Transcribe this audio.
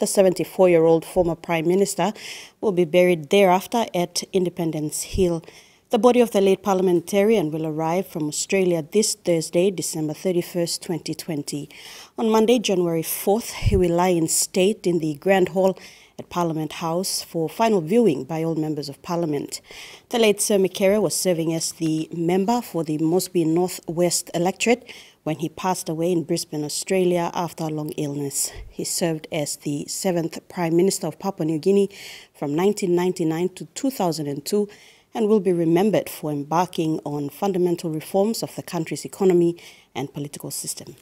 The 74-year-old former Prime Minister will be buried thereafter at Independence Hill. The body of the late parliamentarian will arrive from Australia this Thursday, December 31st, 2020. On Monday, January 4th, he will lie in state in the Grand Hall at Parliament House for final viewing by all members of Parliament. The late Sir Mekere was serving as the member for the Moresby North West electorate when he passed away in Brisbane, Australia after a long illness. He served as the seventh Prime Minister of Papua New Guinea from 1999 to 2002 and will be remembered for embarking on fundamental reforms of the country's economy and political system.